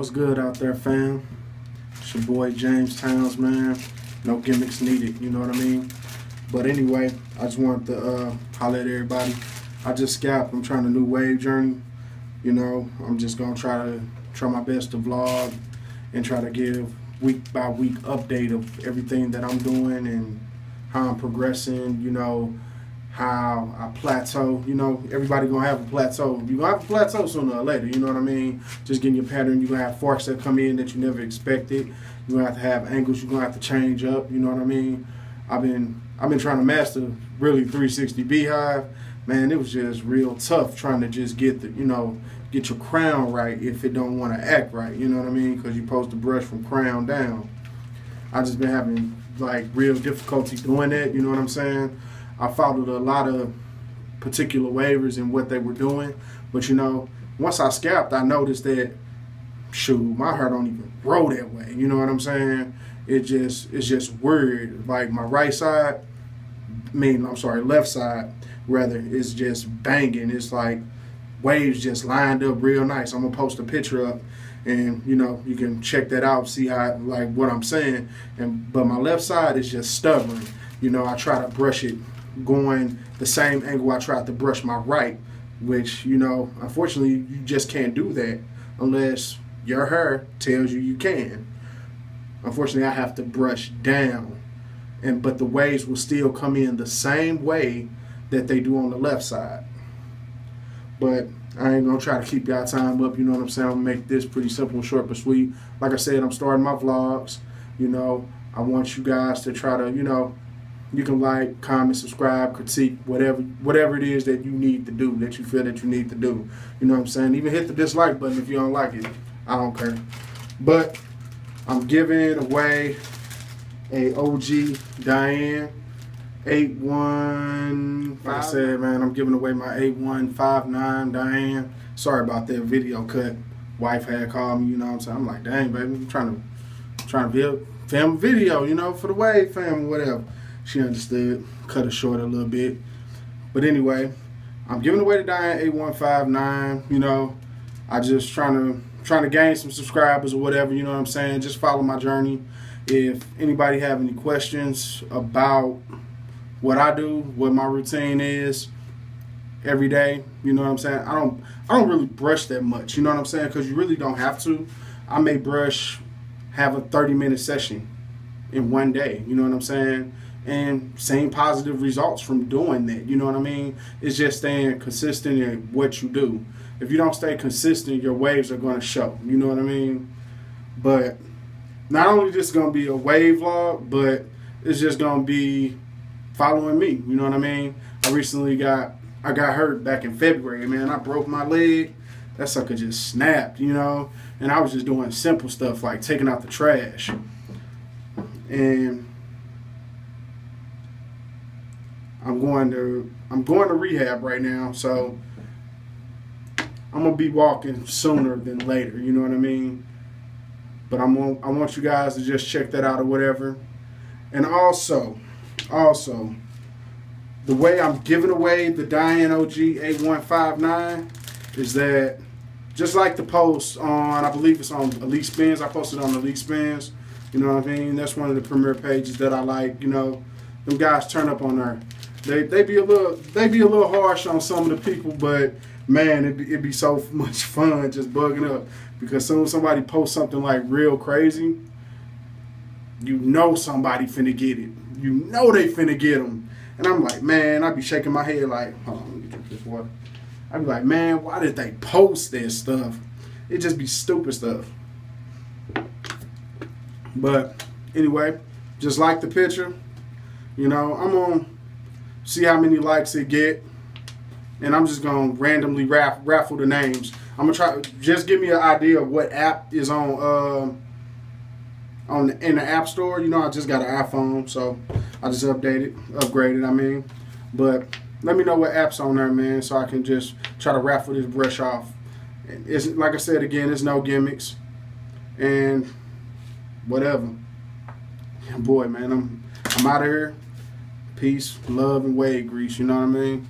What's good out there, fam? It's your boy James Towns, man. No gimmicks needed, you know what I mean? But anyway, I just wanted to uh, holler at everybody. I just scalped. I'm trying a new wave journey. You know, I'm just gonna try to try my best to vlog and try to give week by week update of everything that I'm doing and how I'm progressing. You know, how I plateau. You know, everybody gonna have a plateau. You gonna have a plateau sooner or later. You know what I mean? Just getting your pattern. You gonna have forks that come in that you never expected. You gonna have to have angles. You gonna have to change up. You know what I mean? I've been I've been trying to master really 360 beehive. Man, it was just real tough trying to just get the you know get your crown right if it don't want to act right. You know what I mean? Because you're supposed to brush from crown down. I just been having like real difficulty doing that. You know what I'm saying? I followed a lot of particular wavers and what they were doing, but you know, once I scalped, I noticed that shoot, my hair don't even grow that way. You know what I'm saying? It just it's just weird. Like my right side, I mean I'm sorry, left side rather is just banging. It's like waves just lined up real nice. I'm gonna post a picture up and you know you can check that out see how like what i'm saying and but my left side is just stubborn you know i try to brush it going the same angle I tried to brush my right, which, you know, unfortunately, you just can't do that unless your hair tells you you can. Unfortunately, I have to brush down, and but the waves will still come in the same way that they do on the left side. But I ain't gonna try to keep y'all time up. You know what I'm saying? I'm gonna make this pretty simple, short but sweet. Like I said, I'm starting my vlogs. You know, I want you guys to try to, you know, you can like, comment, subscribe, critique, whatever whatever it is that you need to do, that you feel that you need to do. You know what I'm saying? Even hit the dislike button if you don't like it. I don't care. But I'm giving away a OG Diane 81 like I said man I'm giving away my 8159 Diane sorry about that video cut wife had called me you know what I'm saying I'm like dang baby I'm trying to trying to film a video you know for the wave fam whatever she understood, cut it short a little bit. But anyway, I'm giving away the Diane 8159. You know, I just trying to trying to gain some subscribers or whatever. You know what I'm saying? Just follow my journey. If anybody have any questions about what I do, what my routine is every day, you know what I'm saying? I don't I don't really brush that much. You know what I'm saying? Because you really don't have to. I may brush, have a 30 minute session in one day. You know what I'm saying? And seeing positive results from doing that. You know what I mean? It's just staying consistent in what you do. If you don't stay consistent, your waves are going to show. You know what I mean? But not only just going to be a wave vlog, but it's just going to be following me. You know what I mean? I recently got I got hurt back in February, man. I broke my leg. That sucker just snapped, you know. And I was just doing simple stuff like taking out the trash. And I'm going to I'm going to rehab right now, so I'm gonna be walking sooner than later. You know what I mean? But I'm I want you guys to just check that out or whatever. And also, also, the way I'm giving away the Diane OG 8159 is that just like the post on, I believe it's on Elite Spins. I posted on Elite Spins. You know what I mean? That's one of the premier pages that I like. You know, them guys turn up on there they they be a little they be a little harsh on some of the people, but man, it be, it be so much fun just bugging up because soon somebody posts something like real crazy, you know somebody finna get it. You know they finna get them. And I'm like, man, I be shaking my head like, hold on, let me drink this water. I be like, man, why did they post this stuff? It just be stupid stuff. But anyway, just like the picture, you know, I'm on see how many likes it get, and I'm just gonna randomly raff, raffle the names. I'm gonna try just give me an idea of what app is on uh, on the, in the app store. You know, I just got an iPhone, so I just updated, upgraded. I mean, but let me know what apps on there, man, so I can just try to raffle this brush off. It's like I said again, it's no gimmicks, and whatever. Boy, man, I'm I'm out of here peace, love, and wave grease. You know what I mean?